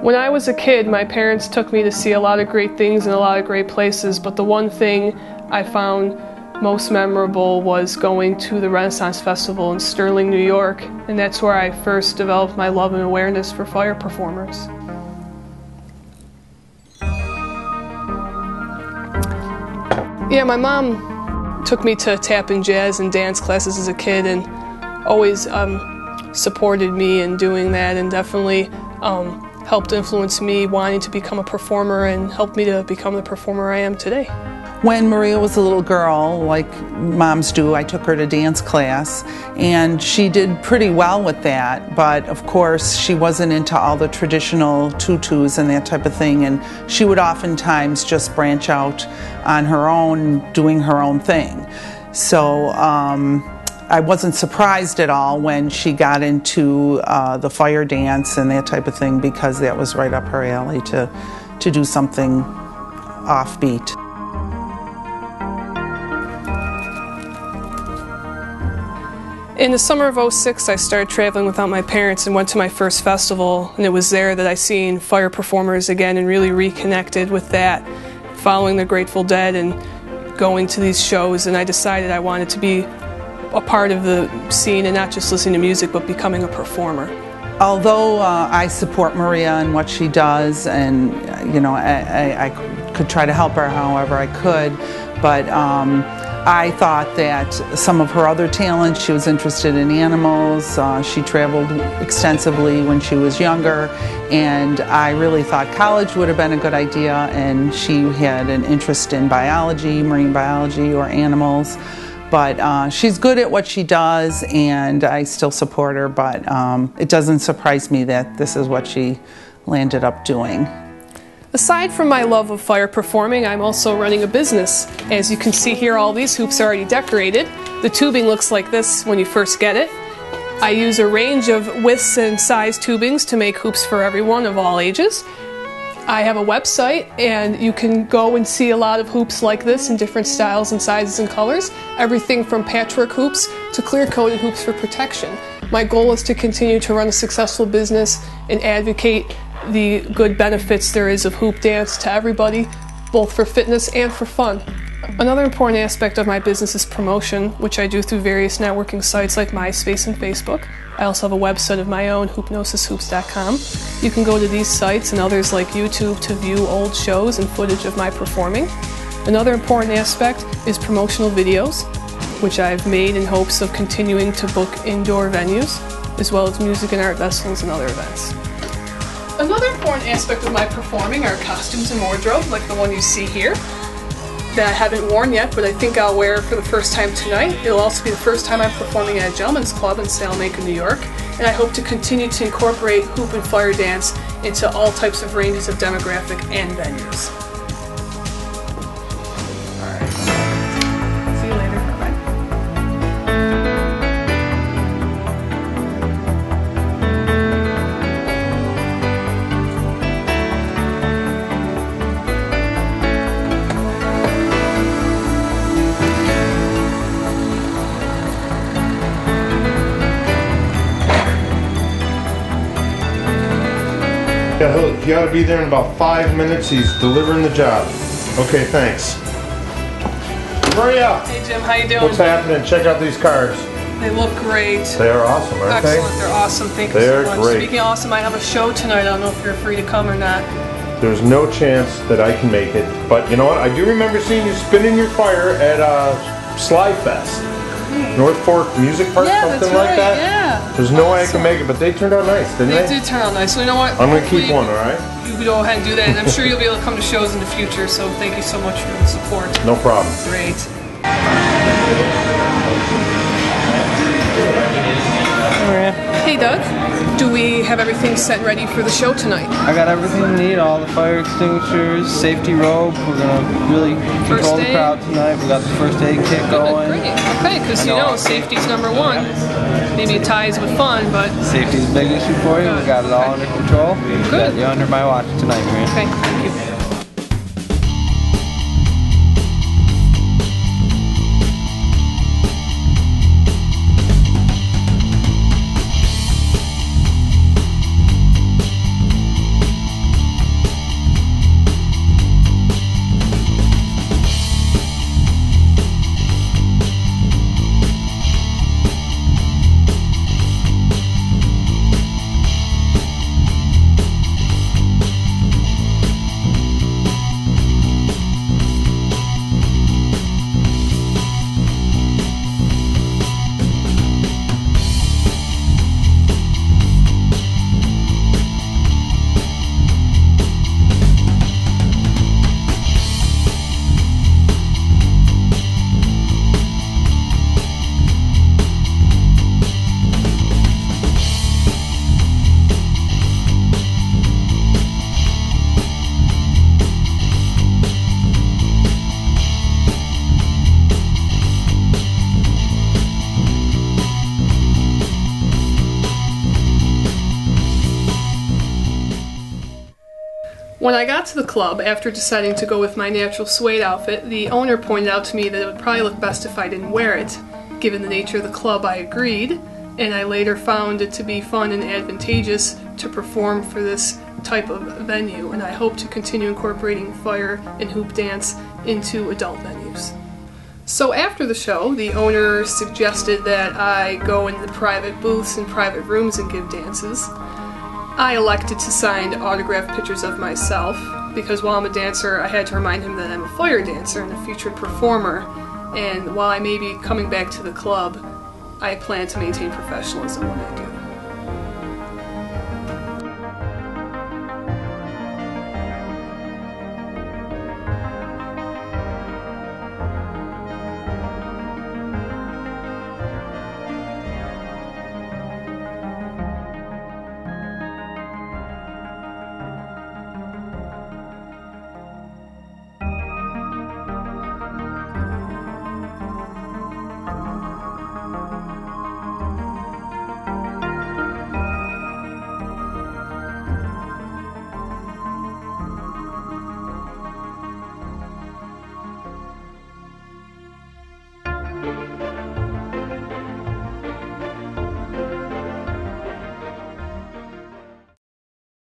When I was a kid, my parents took me to see a lot of great things in a lot of great places, but the one thing I found most memorable was going to the Renaissance Festival in Sterling, New York, and that's where I first developed my love and awareness for fire performers. Yeah, my mom took me to tap and jazz and dance classes as a kid and always um, supported me in doing that and definitely um, helped influence me wanting to become a performer and helped me to become the performer I am today. When Maria was a little girl, like moms do, I took her to dance class and she did pretty well with that. But of course, she wasn't into all the traditional tutus and that type of thing. And she would oftentimes just branch out on her own, doing her own thing. So, um, I wasn't surprised at all when she got into uh, the fire dance and that type of thing because that was right up her alley to, to do something offbeat. In the summer of 06, I started traveling without my parents and went to my first festival, and it was there that I seen fire performers again and really reconnected with that, following the Grateful Dead and going to these shows, and I decided I wanted to be a part of the scene and not just listening to music but becoming a performer. Although uh, I support Maria and what she does, and you know, I, I, I, could try to help her however I could, but um, I thought that some of her other talents, she was interested in animals, uh, she traveled extensively when she was younger, and I really thought college would have been a good idea, and she had an interest in biology, marine biology, or animals. But uh, she's good at what she does, and I still support her. But um, it doesn't surprise me that this is what she landed up doing. Aside from my love of fire performing, I'm also running a business. As you can see here, all these hoops are already decorated. The tubing looks like this when you first get it. I use a range of widths and size tubings to make hoops for everyone of all ages. I have a website and you can go and see a lot of hoops like this in different styles and sizes and colors. Everything from patchwork hoops to clear coated hoops for protection. My goal is to continue to run a successful business and advocate the good benefits there is of hoop dance to everybody, both for fitness and for fun. Another important aspect of my business is promotion, which I do through various networking sites like MySpace and Facebook. I also have a website of my own, hoopnosishoops.com. You can go to these sites and others like YouTube to view old shows and footage of my performing. Another important aspect is promotional videos, which I've made in hopes of continuing to book indoor venues, as well as music and art festivals and other events. Another important aspect of my performing are costumes and wardrobe, like the one you see here that I haven't worn yet, but I think I'll wear for the first time tonight. It'll also be the first time I'm performing at a gentleman's club in Salamanca, New York, and I hope to continue to incorporate hoop and fire dance into all types of ranges of demographic and venues. Yeah, he ought to be there in about five minutes. He's delivering the job. Okay, thanks. Maria! Hey Jim, how you doing? What's happening? Check out these cars. They look great. They are awesome, aren't Excellent. they? They're awesome. Thank you are so much. great. Speaking of awesome, I have a show tonight. I don't know if you're free to come or not. There's no chance that I can make it. But you know what? I do remember seeing you spinning your fire at uh, Sly Fest. North Fork Music Park, Yeah, something that's like that. yeah. There's no way I can make it, but they turned out nice, didn't They they? did turn out nice. So you know what? I'm gonna Hopefully keep one, all right? You can go ahead and do that, and I'm sure you'll be able to come to shows in the future. So thank you so much for the support. No problem. Great. Hey Doug, do we have everything set and ready for the show tonight? I got everything we need, all the fire extinguishers, safety rope. We're gonna really First control the aid? crowd tonight. We got the first aid kit going. Great. Okay, because you know. know safety's number one. Maybe it ties with fun, but Safety's a big issue for you. We got it all under control. Good. You're under my watch tonight, man. okay. Thank you. When I got to the club, after deciding to go with my natural suede outfit, the owner pointed out to me that it would probably look best if I didn't wear it. Given the nature of the club, I agreed, and I later found it to be fun and advantageous to perform for this type of venue, and I hope to continue incorporating fire and hoop dance into adult venues. So after the show, the owner suggested that I go into the private booths and private rooms and give dances. I elected to sign autographed pictures of myself because while I'm a dancer, I had to remind him that I'm a fire dancer and a featured performer. And while I may be coming back to the club, I plan to maintain professionalism when I do.